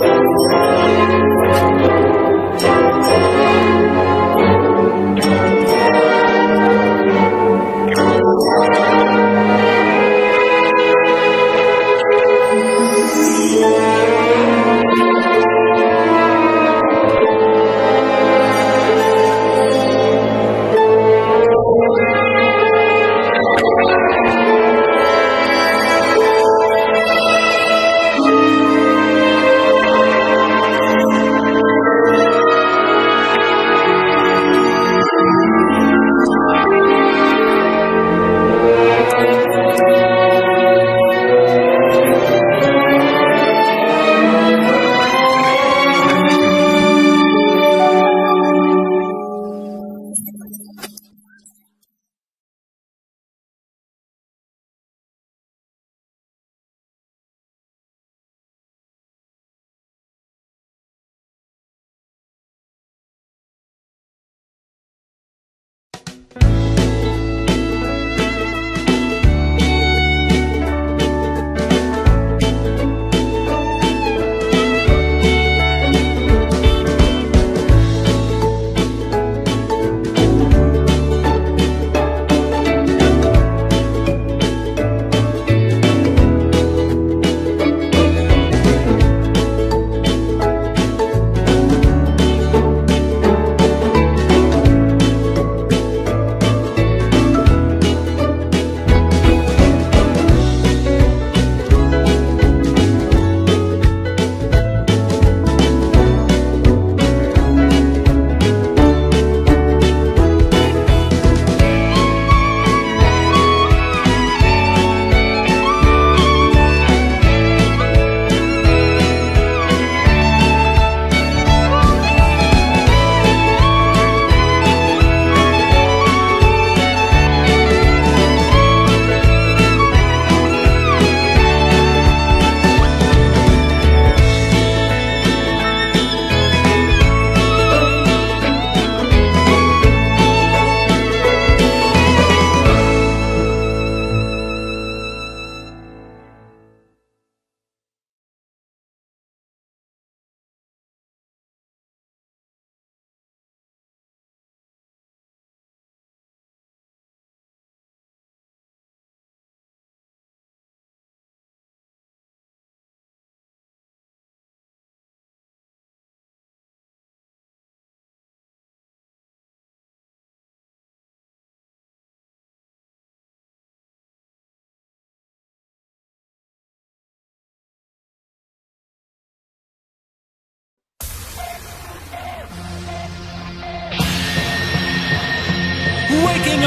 Waking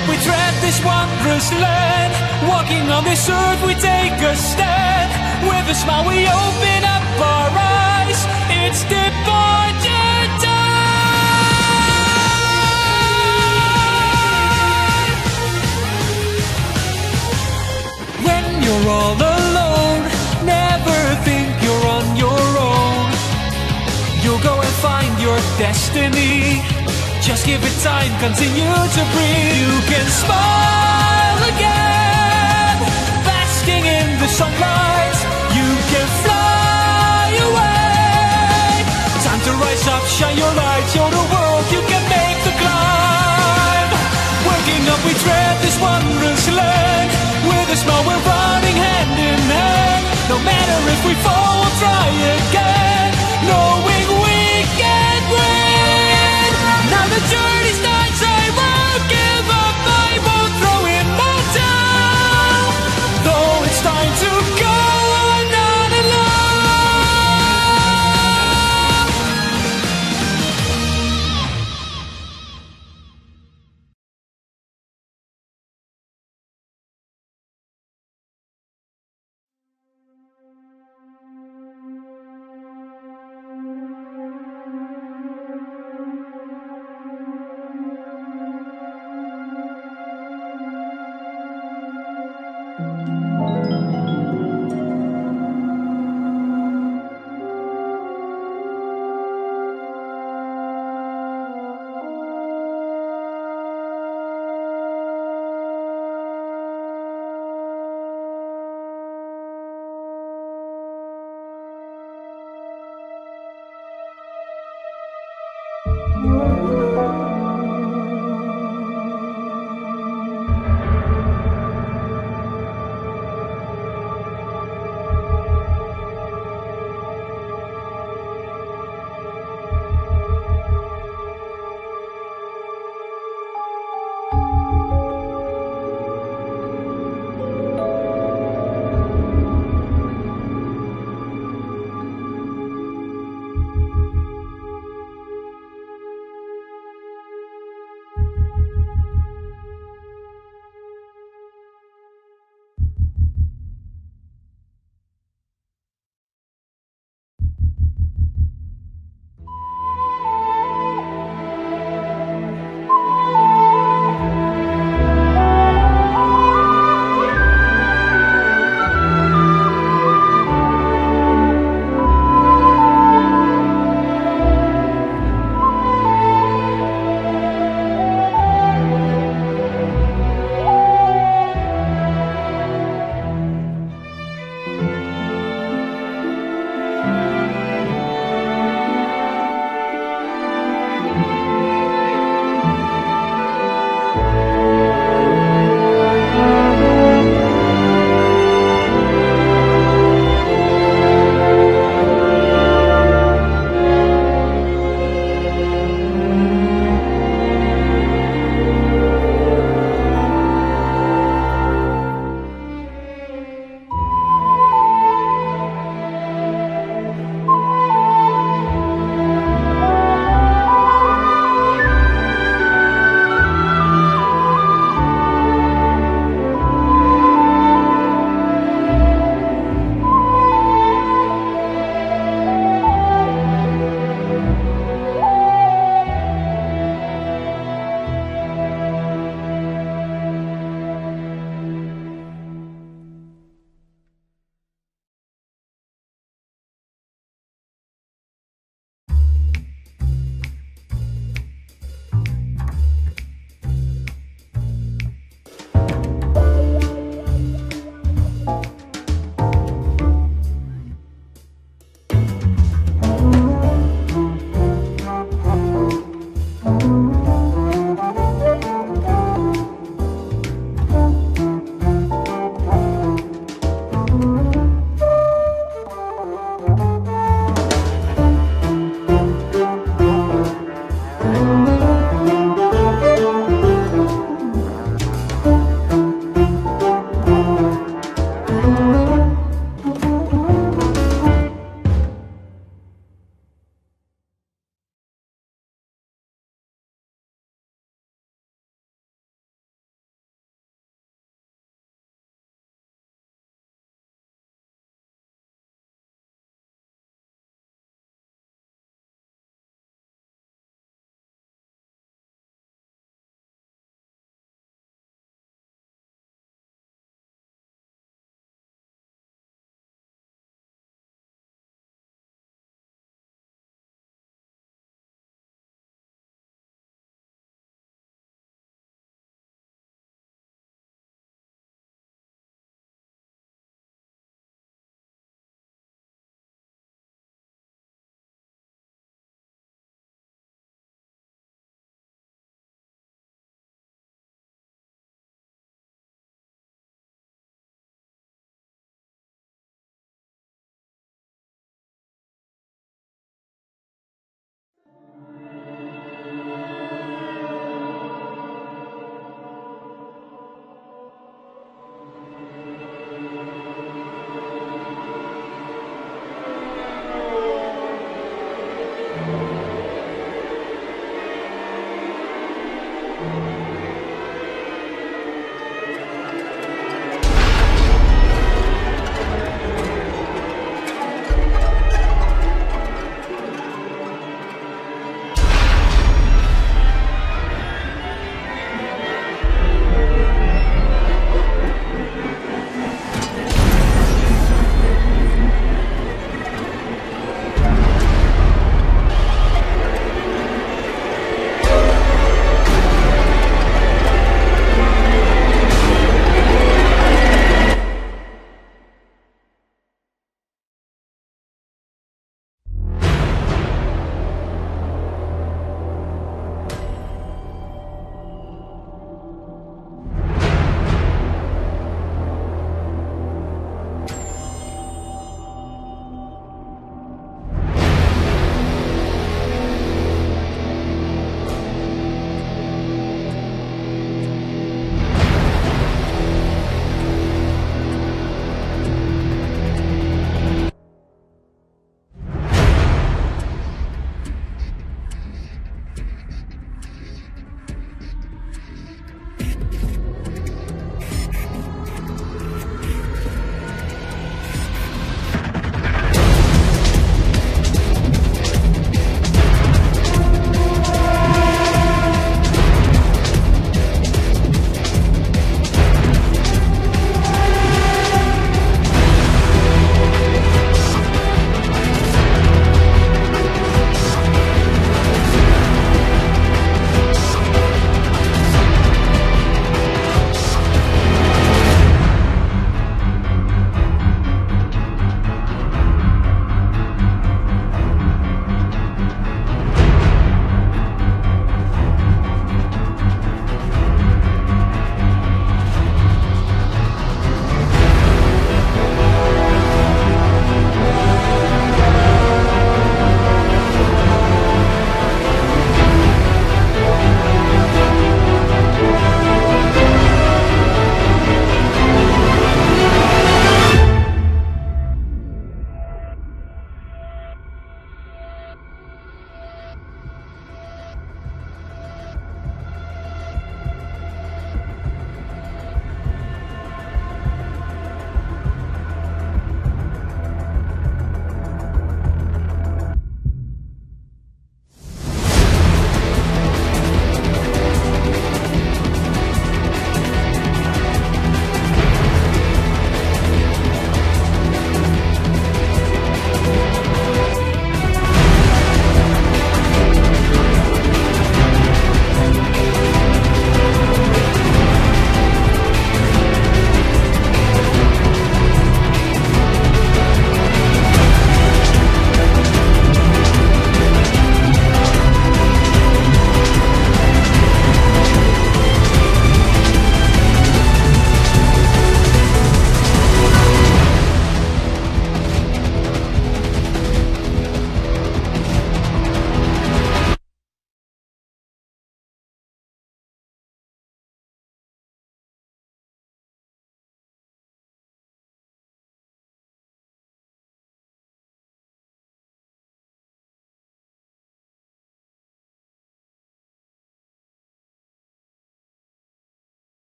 up, we tread this wondrous land. Walking on this earth, we take a stand. With a smile, we open up our eyes. It's departure time. When you're all alone, never think you're on your own. You'll go and find your destiny. Just give it time, continue to breathe. You can smile again, basking in the sunlight. You can fly away. Time to rise up, shine your light, show the world you can make the climb. Waking up, we tread this wondrous land. With a smile, we're running hand in hand. No matter if we fall, we'll try again.